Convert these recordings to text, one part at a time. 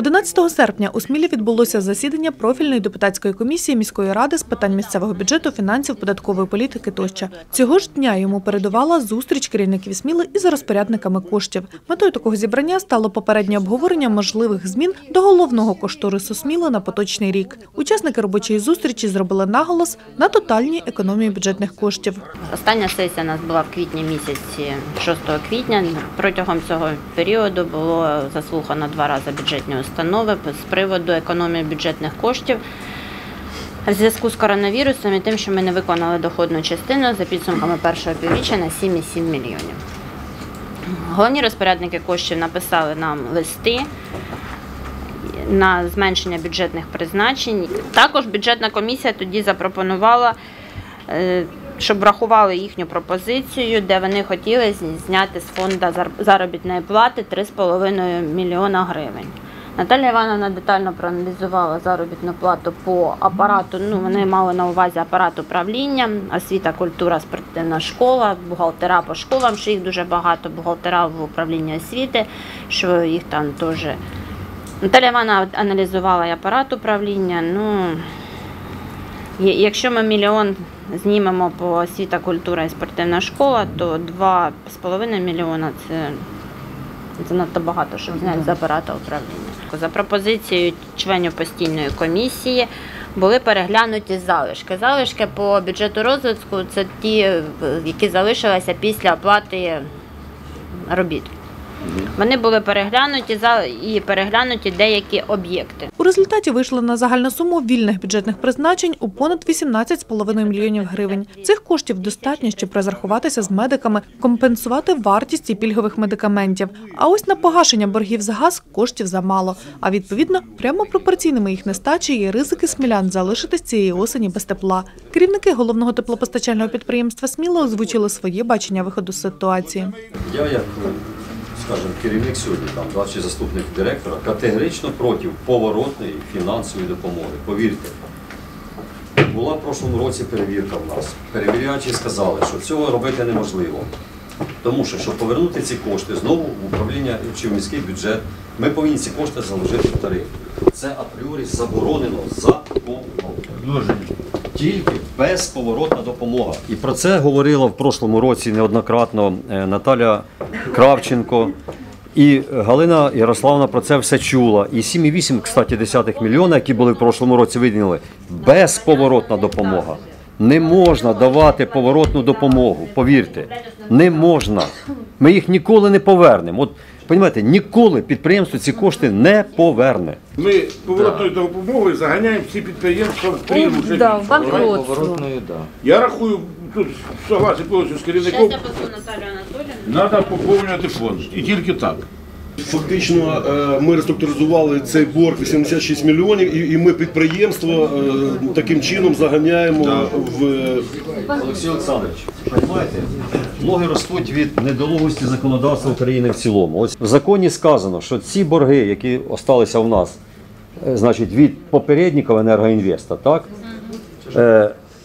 11 серпня у Смілі відбулося засідання профільної депутатської комісії міської ради з питань місцевого бюджету, фінансів, податкової політики тощо. Цього ж дня йому передувала зустріч керівників Сміли із розпорядниками коштів. Метою такого зібрання стало попереднє обговорення можливих змін до головного кошторису Сміли на поточний рік. Учасники робочої зустрічі зробили наголос на тотальній економії бюджетних коштів. Остання сесія у нас була в квітні місяці, 6 квітня. Протягом цього періоду було заслухано два рази бюджетні з приводу економії бюджетних коштів. В зв'язку з коронавірусом і тим, що ми не виконали доходну частину за підсумками першого півріччя на 7,7 мільйонів. Головні розпорядники коштів написали нам листи на зменшення бюджетних призначень. Також бюджетна комісія тоді запропонувала, е, щоб врахували їхню пропозицію, де вони хотіли зняти з фонду заробітної плати 3,5 мільйона гривень. Наталя Івановна детально проаналізувала заробітну плату по апарату. Ну, вони мали на увазі апарат управління, освіта, культура, спортивна школа, бухгалтера по школам, що їх дуже багато, бухгалтера в управлінні освіти, що їх там теж. Наталя Івановна аналізувала і апарат управління. Ну, якщо ми мільйон знімемо по освіта, культура і спортивна школа, то 2,5 мільйона це занадто багато, щоб зняти з апарату управління. За пропозицією членів постійної комісії були переглянуті залишки. Залишки по бюджету розвитку це ті, які залишилися після оплати робіт. Вони були переглянуті за- і переглянуті деякі об'єкти. У результаті вийшли на загальну суму вільних бюджетних призначень у понад 18,5 мільйонів гривень. Цих коштів достатньо, щоб розрахуватися з медиками, компенсувати вартість і пільгових медикаментів. А ось на погашення боргів за газ коштів замало. А відповідно, прямо пропорційними їх нестачі є ризики смілян залишитись цієї осені без тепла. Керівники головного теплопостачального підприємства Сміло озвучили своє бачення виходу з ситуації. Я як, ну, скажімо, керівник сьогодні, там, да, заступник директора, категорично проти поворотної фінансової допомоги. Повірте, була в прошлому році перевірка в нас. Перевіряючі сказали, що цього робити неможливо. Тому що, щоб повернути ці кошти знову в управління чи в міський бюджет, ми повинні ці кошти заложити в тариф. Це апріорі заборонено законом. Тільки безповоротна допомога. І про це говорила в прошлому році неоднократно е, Наталя Кравченко. І Галина Ярославна про це все чула. І 7,8, кстати, десятих мільйона, які були в прошлому році виділені, безповоротна допомога. Не можна давати поворотну допомогу, повірте. Не можна. Ми їх ніколи не повернемо. От, розумієте, ніколи підприємство ці кошти не поверне. Ми поворотною допомогою заганяємо всі підприємства в прірву. вже да, більше. Поворотною, да. Я рахую, тут согласен повністю з керівником, Наталію Анатоліївну. треба поповнювати фонд. І тільки так. Фактично е, ми реструктуризували цей борг 86 мільйонів, і, ми підприємство е, таким чином заганяємо в Олексій Олександрович, розумієте, ноги ростуть від недолугості законодавства України в цілому. Ось в законі сказано, що ці борги, які залишилися в нас, е, значить, від попередників енергоінвеста, так?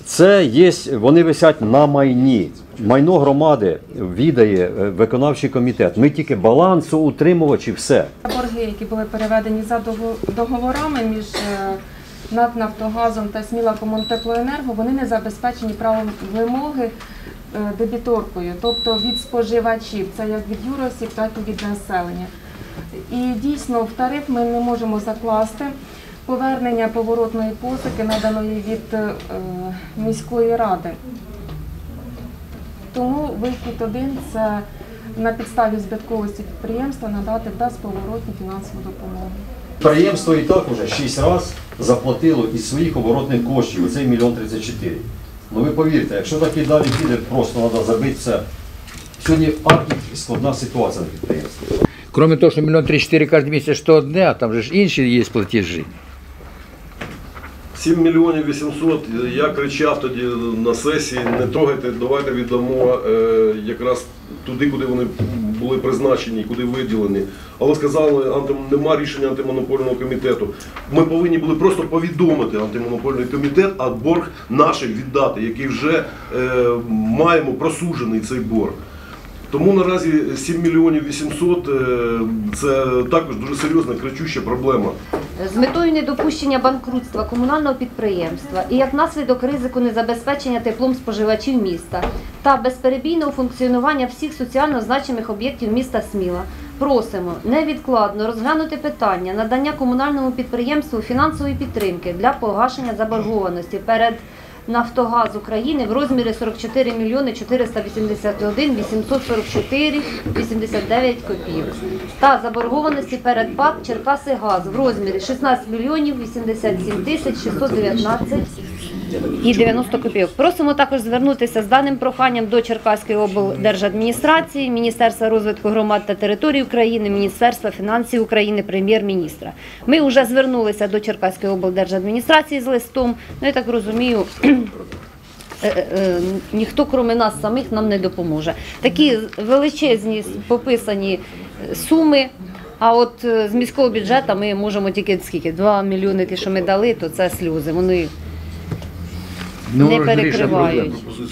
Це є, вони висять на майні. Майно громади віддає е, виконавчий комітет. Ми тільки балансу утримувачі, все. Борги, які були переведені за дого- договорами між е, НАК «Нафтогазом» та Сміла Комунтеплоенерго, вони не забезпечені правом вимоги е, дебіторкою, тобто від споживачів, це як від юросів, так і від населення. І дійсно в тариф ми не можемо закласти повернення поворотної позики, наданої від е, міської ради. Тому вихід один це на підставі збитковості підприємства надати безповоротну фінансову допомогу. Підприємство і так уже 6 разів заплатило із своїх оборотних коштів оцей мільйон 34. Ну ви повірте, якщо так і далі піде, просто треба забити це. Сьогодні аркі складна ситуація на підприємстві. Кроме того, що мільйон 3-4 кожен місяць, що одне, а там же ж інші є платежі. 7 мільйонів 800. Я кричав тоді на сесії, не трогайте, давайте віддамо е, якраз туди, куди вони були призначені, куди виділені. Але сказали, нема рішення антимонопольного комітету. Ми повинні були просто повідомити антимонопольний комітет, а борг наш віддати, який вже е, маємо просуджений цей борг. Тому наразі 7 мільйонів 800 е, це також дуже серйозна кричуща проблема. З метою недопущення банкрутства комунального підприємства і як наслідок ризику незабезпечення теплом споживачів міста та безперебійного функціонування всіх соціально значимих об'єктів міста Сміла. Просимо невідкладно розглянути питання надання комунальному підприємству фінансової підтримки для погашення заборгованості перед Нафтогаз України в розмірі 44 мільйони 481 844 89 копійок. Та заборгованості перед ПАК Черкасигаз в розмірі 16 мільйонів 87 тисяч 619 і 90 копійок. Просимо також звернутися з даним проханням до Черкаської облдержадміністрації, Міністерства розвитку громад та територій України, Міністерства фінансів України, прем'єр-міністра. Ми вже звернулися до Черкаської облдержадміністрації з листом. Ну, я так розумію, е, е, ніхто, крім нас самих, нам не допоможе. Такі величезні пописані е, суми. А от е, з міського бюджету ми можемо тільки скільки? 2 мільйони, ті, що ми дали, то це сльози. Вони Ну, не перекривають. проблему.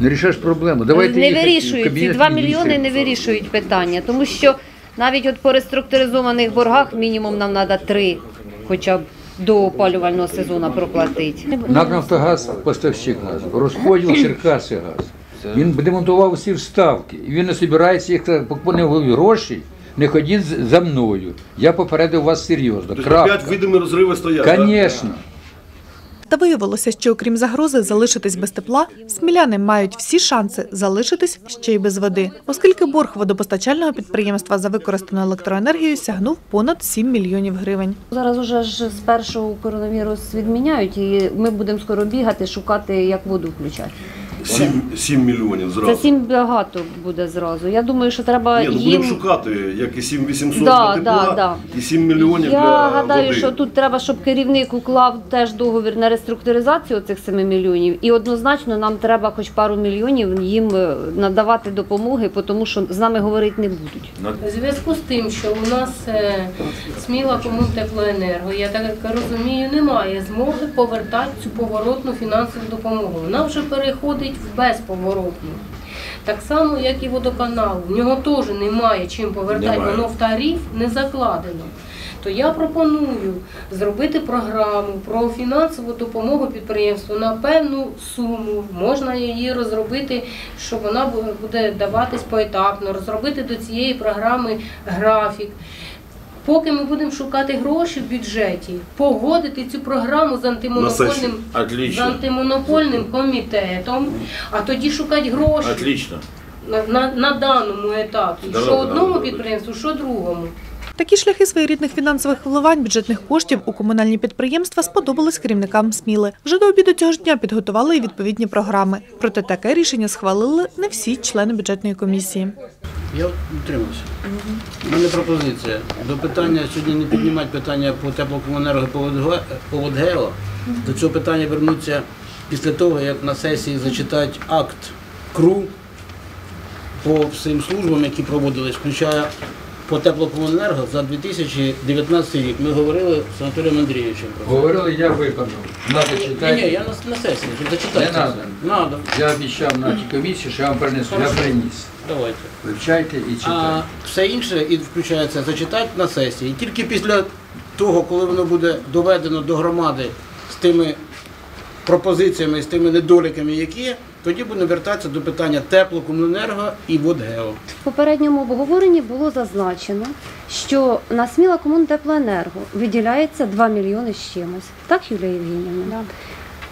Не рішаєш проблему. Давайте не вирішують ці Кабінет 2 мільйони не вирішують питання, тому що навіть от по реструктуризованих боргах мінімум нам треба 3 хоча б до опалювального сезону проплатити. НАК «Нафтогаз» поставщик газу, розподіл Черкаси газ. Він демонтував всі вставки, і він не збирається їх поки гроші. Не ходіть за мною. Я попередив вас серйозно. Тобто опять видимі розриви стоять. Звісно. Та виявилося, що окрім загрози залишитись без тепла, сміляни мають всі шанси залишитись ще й без води, оскільки борг водопостачального підприємства за використану електроенергію сягнув понад 7 мільйонів гривень. Зараз уже ж з першого коронавірус відміняють, і ми будемо скоро бігати, шукати, як воду включати. 7, 7 мільйонів Це зразу. сім багато буде зразу. Я думаю, що треба Ні, ну їм. будемо шукати, як і 7 800 Да, для тепла, да, да. і 7 мільйонів Я для гадаю, води. що тут треба, щоб керівник уклав теж договір на реструктуризацію цих 7 мільйонів. І однозначно нам треба хоч пару мільйонів їм е, надавати допомоги, тому що з нами говорити не будуть. У зв'язку з тим, що у нас е, сміла комунтеплоенерго, я так розумію, немає змоги повертати цю поворотну фінансову допомогу. Вона вже переходить в безповоротну. Так само, як і водоканал. В нього теж немає чим повертати, воно в тариф не закладено. То я пропоную зробити програму про фінансову допомогу підприємству на певну суму. Можна її розробити, що вона буде даватись поетапно, розробити до цієї програми графік. Поки ми будемо шукати гроші в бюджеті, погодити цю програму з антимонопольним, з антимонопольним комітетом, а тоді шукати гроші. Отлично. на, на, на даному етапі, Здорово, що одному підприємству, що другому. Такі шляхи своєрідних фінансових вливань бюджетних коштів у комунальні підприємства сподобались керівникам Сміли. Вже до обіду цього ж дня підготували і відповідні програми. Проте таке рішення схвалили не всі члени бюджетної комісії. Я утримався. У мене пропозиція. До питання сьогодні не піднімати питання по Водге- по Водгео. До цього питання вернуться після того, як на сесії зачитають акт КРУ по всім службам, які проводились, включає по теплокомуненерго за 2019 рік. Ми говорили з Анатолієм Андрійовичем про це. Говорили, я виконав. Надо Ні, ні, читати. я на, на сесії, щоб зачитати. Не це надо. все. Надо. Я обіцяв на тій комісії, що я вам принесу. Я Хорошо. приніс. Давайте. Вивчайте і А читайте. все інше і включається зачитати на сесії. І тільки після того, коли воно буде доведено до громади з тими пропозиціями, з тими недоліками, які є, тоді будемо вертатися до питання теплокомуненерго і водгео. В попередньому обговоренні було зазначено, що на Сміла Комунтеплоенерго виділяється 2 мільйони з чимось. Так, Юлія Євгенівна?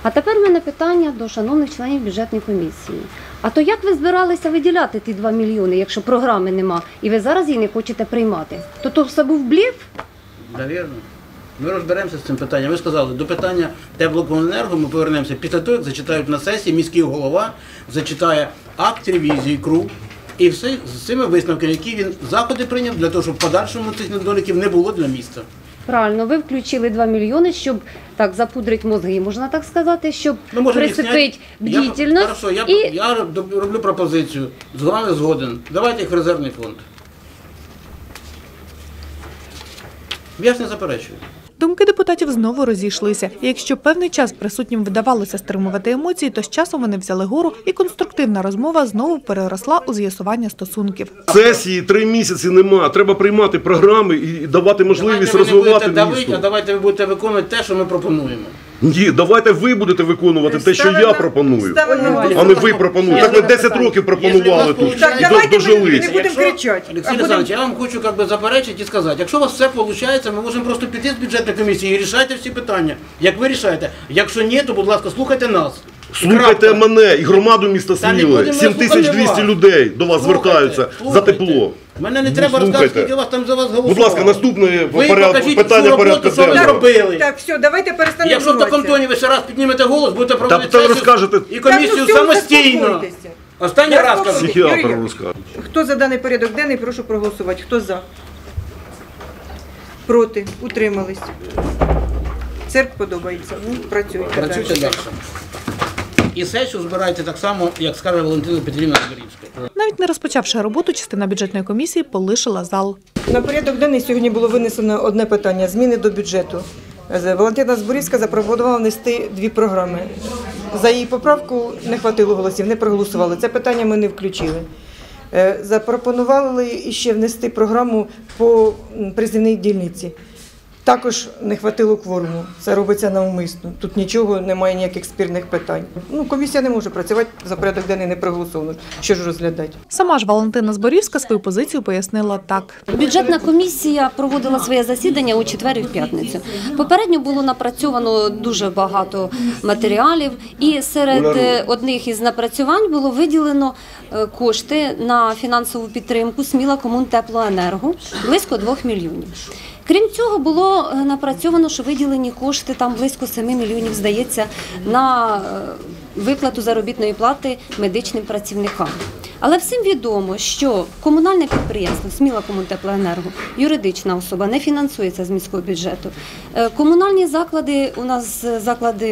А тепер в мене питання до шановних членів бюджетної комісії. А то як ви збиралися виділяти ті 2 мільйони, якщо програми нема, і ви зараз її не хочете приймати? То то все був бліф? Навірно. Ми розберемося з цим питанням. Ви сказали, до питання теплокомуненерго ми повернемося після того, як зачитають на сесії, міський голова зачитає акт ревізії КРУ і все з цими висновками, які він заходи прийняв для того, щоб в подальшому цих недоліків не було для міста. Правильно, ви включили 2 мільйони, щоб так запудрити мозги, можна так сказати, щоб Ну, присипити Хорошо, я, і я роблю пропозицію. З вами згоден. Давайте їх в резервний фонд. Я ж не заперечую. Думки депутатів знову розійшлися. І якщо певний час присутнім вдавалося стримувати емоції, то з часом вони взяли гору, і конструктивна розмова знову переросла у з'ясування стосунків. Сесії три місяці нема. Треба приймати програми і давати можливість Давайте ви не будете давити, а давайте ви будете виконувати те, що ми пропонуємо. Ні, давайте ви будете виконувати те, що я пропоную, а не ви пропонуєте. Так ви 10 років пропонували тут. Так, До- давайте ми Дожились. не будемо кричати. Олексій Олександрович, я вам хочу как би, заперечити і сказати, якщо у вас все виходить, ми можемо просто піти з бюджетної комісії і рішайте всі питання. Як ви рішаєте? Якщо ні, то, будь ласка, слухайте нас. Слухайте Крапка. мене і громаду міста Та не Сміли. будемо 7200 слухати вас. людей до вас Слухайте, звертаються за слухайте. тепло. Мене не Ну, треба розказувати, слухайте. скільки вас там за вас голосувало. Будь ласка, наступне Ви покажіть питання всю роботу, порядку що ви денного. зробили. Так, все, давайте перестанемо. Якщо в такому тоні ви ще раз піднімете голос, будете проводити то сесію розкажете. і комісію ну, самостійно. заспокойтеся. Останній раз кажу. Психіатр Юрій, розкаже. Хто за даний порядок денний, прошу проголосувати. Хто за? Проти? Утримались? Церк подобається. Ну, працюйте. Працюйте далі. І сесію збирайте так само, як скаже Валентина Петрівна Зборівська. Навіть не розпочавши роботу, частина бюджетної комісії полишила зал. На порядок денний сьогодні було винесено одне питання зміни до бюджету. Валентина Зборівська запропонувала внести дві програми. За її поправку не хватило голосів, не проголосували. Це питання ми не включили. Е, Запропонували ще внести програму по м, призивній дільниці. Також не хватило кворуму. Це робиться навмисно. Тут нічого немає ніяких спірних питань. Ну, комісія не може працювати за порядок денний не проголосовано. Що ж розглядати? Сама ж Валентина Зборівська свою позицію пояснила так. Бюджетна комісія проводила своє засідання у четвер і в п'ятницю. Попередньо було напрацьовано дуже багато матеріалів, і серед е, одних із напрацювань було виділено е, кошти на фінансову підтримку Сміла Комунтеплоенерго близько 2 мільйонів. Крім цього, було е, напрацьовано, що виділені кошти там близько 7 мільйонів, здається, на е, виплату заробітної плати медичним працівникам. Але всім відомо, що комунальне підприємство Сміла Комунтеплоенерго, юридична особа, не фінансується з міського бюджету. Е, Комунальні заклади, у нас заклади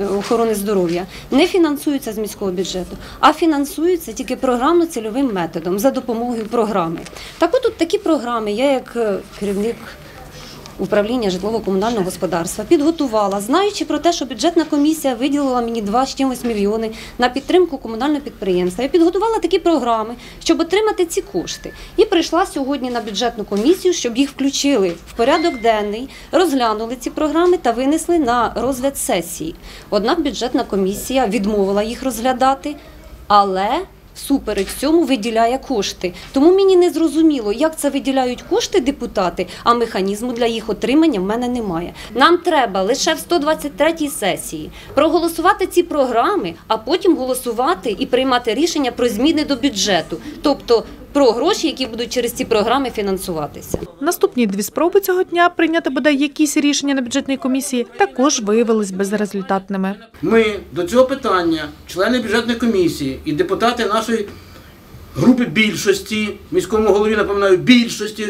е, охорони здоров'я, не фінансуються з міського бюджету, а фінансуються тільки програмно-цільовим методом за допомогою програми. Так от тут такі програми, я як е, керівник управління житлово-комунального господарства підготувала, знаючи про те, що бюджетна комісія виділила мені 2 з чимось мільйони на підтримку комунального підприємства. Я підготувала такі програми, щоб отримати ці кошти. І прийшла сьогодні на бюджетну комісію, щоб їх включили в порядок денний, розглянули ці програми та винесли на розгляд сесії. Однак бюджетна комісія відмовила їх розглядати, але Супереч цьому виділяє кошти. Тому мені не зрозуміло, як це виділяють кошти депутати, а механізму для їх отримання в мене немає. Нам треба лише в 123-й сесії проголосувати ці програми, а потім голосувати і приймати рішення про зміни до бюджету, тобто про гроші, які будуть через ці програми фінансуватися. Наступні дві спроби цього дня прийняти бодай якісь рішення на бюджетній комісії також виявились безрезультатними. Ми до цього питання, члени бюджетної комісії і депутати нашої групи більшості, міському голові, напевно, більшості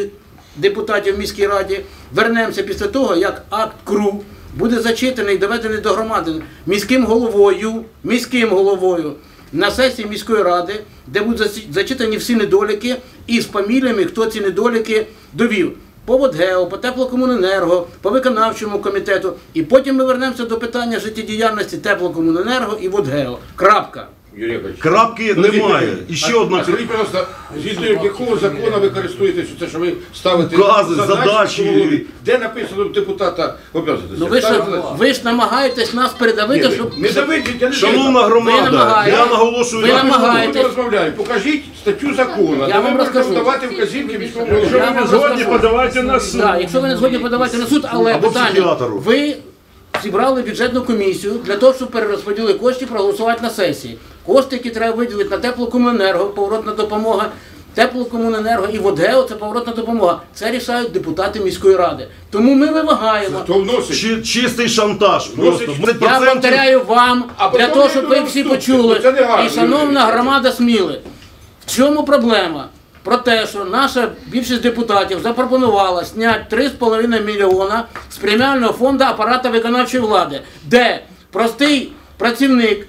депутатів в міській раді, вернемося після того, як акт КРУ буде зачитаний і доведений до громади міським головою, міським головою на сесії міської ради, де будуть зачитані всі недоліки і з фаміліями, хто ці недоліки довів. По ВодГео, по теплокомуненерго, по виконавчому комітету. І потім ми вернемося до питання життєдіяльності теплокомуненерго і ВодГео. Крапка. Юрій Яковлевич, Крапки немає. І ще одна а Скажіть, будь ласка, згідно якого закону ви користуєтесь, це, що ви ставите Укази, задачі. голові? Де написано в депутата обов'язати? Ну ви ж, ви ж намагаєтесь нас передавити, щоб... Не давайте, я не Шановна громада, намагаєтесь. я наголошую Ви на намагаєтесь. розмовляю. Покажіть статтю закону, Я де вам можете розкажу. давати вказівки міському Я вам розкажу. подавайте на суд. Да, якщо ви не згодні подавати на суд, але Або питання, психіатру. ви зібрали бюджетну комісію для того, щоб перерозподілити кошти проголосувати на сесії. Кошти, які треба виділити на теплокомуненерго, поворотна допомога, теплокомуненерго і ВодГео – це поворотна допомога. Це рішають депутати міської ради. Тому ми вимагаємо. Вносить? Чи- Чистий шантаж. Просто Я 30% повторяю вам А для потім того, щоб ви всі почули. Це не гарно, І шановна громада Сміли, в чому проблема? Про те, що наша більшість депутатів запропонувала зняти 3,5 мільйона з преміального фонду апарата виконавчої влади, де простий працівник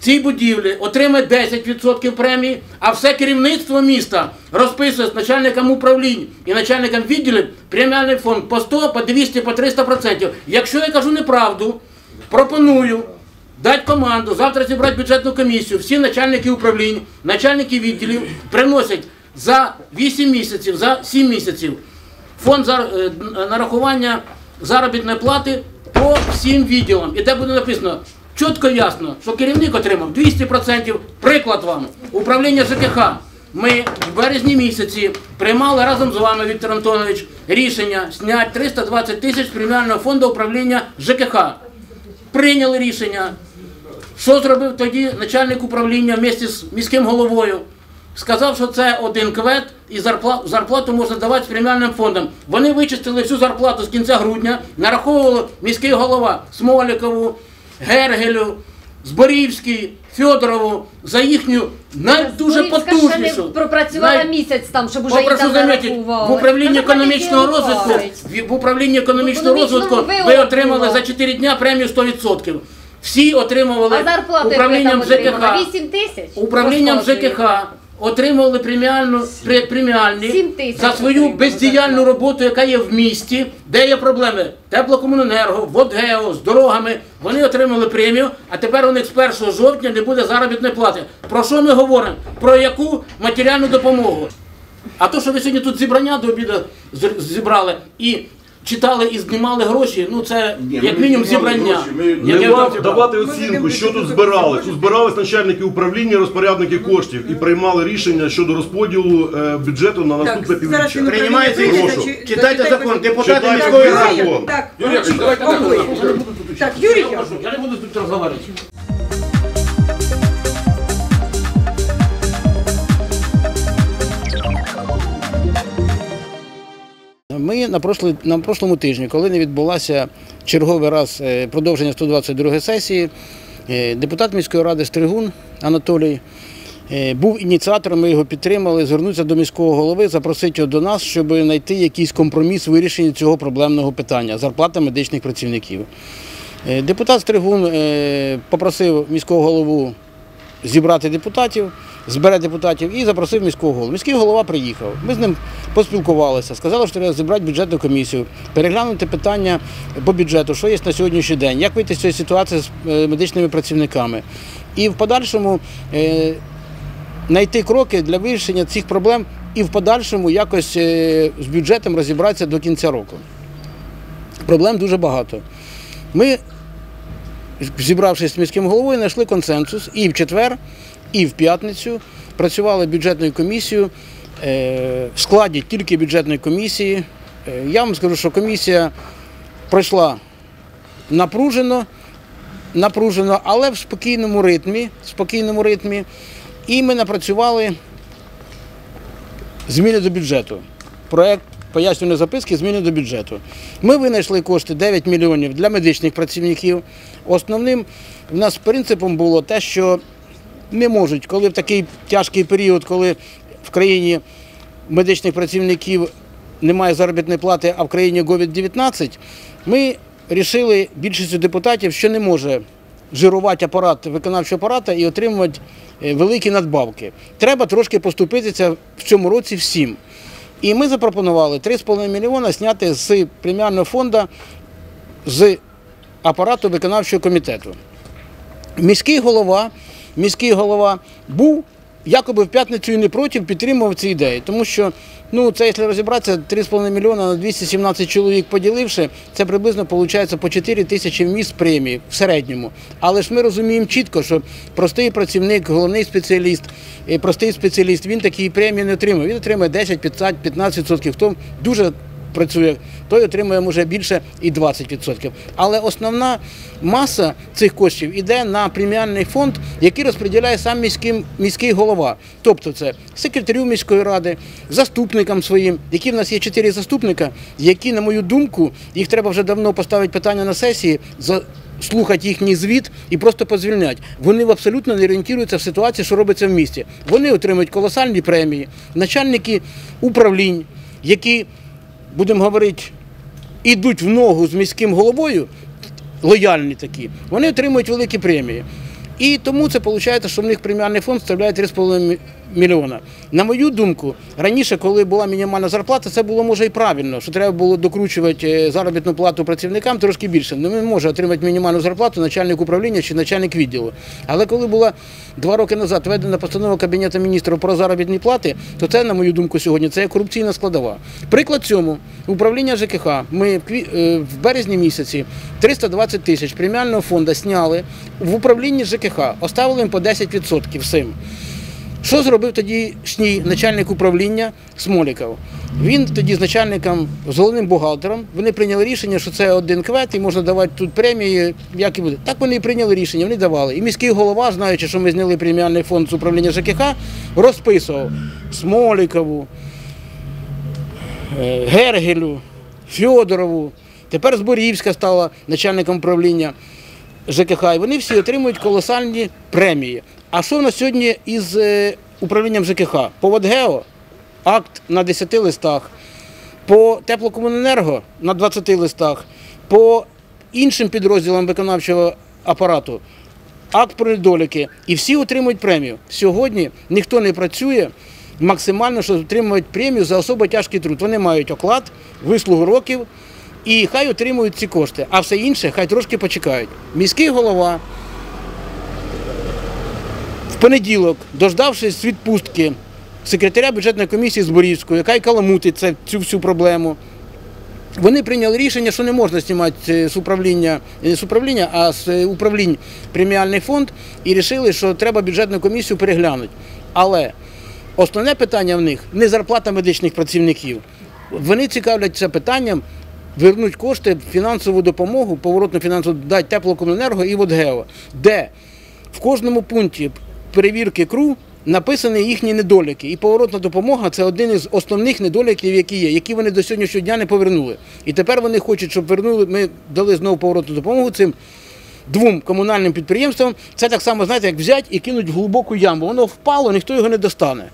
цій будівлі отримає 10% премії, а все керівництво міста розписує з начальником управлінь і начальником відділів преміальний фонд по 100, по 200, по 300%. Якщо я кажу неправду, пропоную дати команду, завтра зібрати бюджетну комісію, всі начальники управлінь, начальники відділів приносять за 8 місяців, за 7 місяців фонд зар- е, нарахування заробітної плати по всім відділам. І де буде написано чітко ясно, що керівник отримав 200%. Приклад вам. Управління ЖКХ. Ми в березні місяці приймали разом з вами, Віктор Антонович, рішення зняти 320 тисяч з преміального фонду управління ЖКХ. Прийняли рішення. Що зробив тоді начальник управління вместе з міським головою? Сказав, що це один квет і зарплату, зарплату можна давати з преміальним фондом. Вони вичистили всю зарплату з кінця грудня, нараховували міський голова Смолікову, Гергелю, Зборівський, Федорову за їхню не потужнішу. пропрацювала най- місяць там, щоб уже Попрошу там нарахували. в управлінні економічного розвитку, в- управлінні економічного розвитку ви отримали отримали. за 4 дня премію 100%. Всі отримували А управлінням? ЖКХ. 8 тисяч? Управлінням ЖКХ отримували преміальну пре- преміальні тисяч за свою отримали бездіяльну роботу, яка є в місті, де є проблеми теплокомуненерго, водгео, з дорогами. Вони отримали премію, а тепер у них з 1 жовтня не буде заробітної плати. Про що ми говоримо? Про яку матеріальну допомогу? А то, що ви сьогодні тут зібрання до обіду з- зібрали і читали і знімали гроші, ну це як мінімум зібрання. Не Яке вам тут- давати оцінку, що тут збирали. Тут збирались начальники управління, розпорядники коштів і приймали рішення щодо розподілу е, бюджету на наступне півріччя. Приймається Прошу. рішення. Читайте закон, депутати Читайте міської ради. закон. Так, Юрій так. так, Юрій, Я не буду тут розмовляти. На, прошлий, на прошлому тижні, коли не відбулася черговий раз е, продовження 122 сесії, е, депутат міської ради Стригун Анатолій е, був ініціатором, ми його підтримали, звернутися до міського голови, запросити його до нас, щоб знайти якийсь компроміс в вирішенні цього проблемного питання зарплата медичних працівників. Депутат Стригун попросив міського голову зібрати депутатів, збере депутатів і запросив міського голову. Міський голова приїхав. Ми з ним поспілкувалися, сказали, що треба зібрати бюджетну комісію, переглянути питання по бюджету, що є на сьогоднішній день, як вийти з цієї ситуації з е, медичними працівниками. І в подальшому е, знайти кроки для вирішення цих проблем і в подальшому якось е, з бюджетом розібратися до кінця року. Проблем дуже багато. Ми зібравшись з міським головою, знайшли консенсус і в четвер, і в п'ятницю працювали бюджетною комісією е, в складі тільки бюджетної комісії. Е, Я вам скажу, що комісія пройшла напружено, напружено, але в спокійному ритмі, в спокійному ритмі. І ми напрацювали зміни до бюджету. Проект пояснювальної записки зміни до бюджету. Ми винайшли кошти 9 мільйонів для медичних працівників. Основним в нас принципом було те, що не можуть, коли в такий тяжкий період, коли в країні медичних працівників немає заробітної плати, а в країні COVID-19, ми вирішили більшістю депутатів, що не може жирувати апарат виконавчого апарата і отримувати е, великі надбавки. Треба трошки поступитися в цьому році всім. І ми запропонували 3,5 мільйона зняти з преміального фонду з апарату виконавчого комітету. Міський голова, міський голова був якоби в п'ятницю і не проти, підтримував ці ідеї. Тому що, ну, це, якщо розібратися, 3,5 мільйона на 217 чоловік поділивши, це приблизно виходить по 4 тисячі в місць премії в середньому. Але ж ми розуміємо чітко, що простий працівник, головний спеціаліст, простий спеціаліст, він такі премії не отримує. Він отримує 10, 15, 15%. Хто дуже працює, той отримує може більше і 20%. Але основна маса цих коштів йде на преміальний фонд, який розподіляє сам міський, міський голова. Тобто це секретарю міської ради, заступникам своїм, які в нас є чотири заступника, які, на мою думку, їх треба вже давно поставити питання на сесії. Слухати їхній звіт і просто позвільнять. Вони абсолютно не орієнтуються в ситуації, що робиться в місті. Вони отримують колосальні премії, начальники управлінь, які будемо говорити, йдуть в ногу з міським головою, лояльні такі, вони отримують великі премії. І тому це виходить, що в них преміальний фонд вставляє 3,5 мі- мільйона. На мою думку, раніше, коли була мінімальна зарплата, це було може і правильно, що треба було докручувати е, заробітну плату працівникам трошки більше. Ну, не може отримати мінімальну зарплату начальник управління чи начальник відділу. Але коли була два роки назад введена постанова Кабінету міністрів про заробітні плати, то це, на мою думку, сьогодні це є корупційна складова. Приклад цьому управління ЖКХ. Ми е, в березні місяці 320 тисяч преміального фонду сняли в управлінні ЖКХ, оставили їм по 10% всім. Що зробив тодішній начальник управління Смоліков? Він тоді з начальником, з головним бухгалтером, вони прийняли рішення, що це один квет і можна давати тут премії, як і буде. Так вони і прийняли рішення, вони давали. І міський голова, знаючи, що ми зняли преміальний фонд з управління ЖКХ, розписував Смолікову, е, Гергелю, Фьодорову. Тепер Зборівська стала начальником управління. ЖКХ, і вони всі отримують колосальні премії. А що в нас сьогодні із е, управлінням ЖКХ? По ВодГео акт на 10 листах, по теплокомуненерго на 20 листах, по іншим підрозділам виконавчого апарату акт про недоліки. І всі отримують премію. Сьогодні ніхто не працює максимально, щоб отримують премію за особо тяжкий труд. Вони мають оклад, вислугу років. І хай отримують ці кошти, а все інше хай трошки почекають. Міський голова понеділок, дождавшись відпустки секретаря бюджетної комісії Зборівської, яка й каламутить цю всю проблему, вони прийняли рішення, що не можна знімати е, з управління, не з управління, а з е, управлінь преміальний фонд, і вирішили, що треба бюджетну комісію переглянути. Але основне питання в них не зарплата медичних працівників. Вони цікавляться питанням вернуть кошти, фінансову допомогу, поворотну фінансову дати теплокомуненерго і Водгео, де в кожному пункті перевірки КРУ написані їхні недоліки. І поворотна допомога це один із основних недоліків, які є, які вони до сьогоднішнього дня не повернули. І тепер вони хочуть, щоб вернули. Ми дали знову поворотну допомогу цим. Двом комунальним підприємствам це так само, знаєте, як взяти і кинуть в глибоку яму. Воно впало, ніхто його не достане.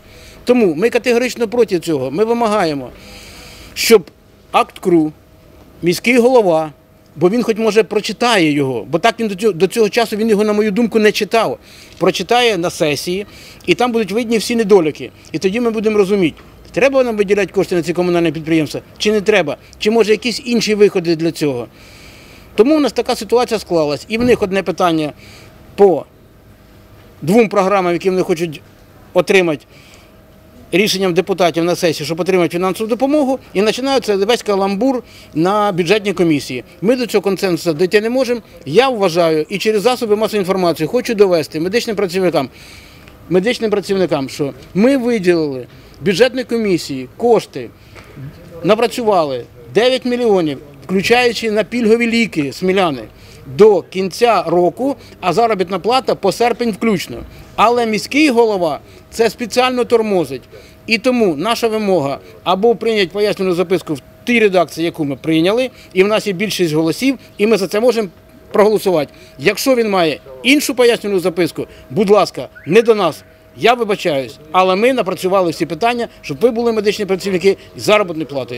Тому ми категорично проти цього. Ми вимагаємо, щоб акт КРУ, міський голова, бо він хоч може прочитає його, бо так він до цього, до цього часу він його, на мою думку, не читав. Прочитає на сесії, і там будуть видні всі недоліки. І тоді ми будемо розуміти, треба нам виділяти кошти на ці комунальні підприємства, чи не треба, чи може якісь інші виходи для цього. Тому у нас така ситуація склалась. І в них одне питання по двом програмам, які вони хочуть отримати рішенням депутатів на сесії, щоб отримати фінансову допомогу, і починається весь каламбур на бюджетній комісії. Ми до цього консенсусу дійти не можемо. Я вважаю і через засоби масової інформації хочу довести медичним працівникам, медичним працівникам, що ми виділили бюджетній комісії кошти, напрацювали 9 мільйонів, включаючи на пільгові ліки сміляни. До кінця року, а заробітна плата по серпень включно. Але міський голова це спеціально тормозить. І тому наша вимога або прийняти пояснену записку в тій редакції, яку ми прийняли, і в нас є більшість голосів, і ми за це можемо проголосувати. Якщо він має іншу пояснену записку, будь ласка, не до нас. Я вибачаюсь, але ми напрацювали всі питання, щоб ви були медичні працівники з заробітної плати.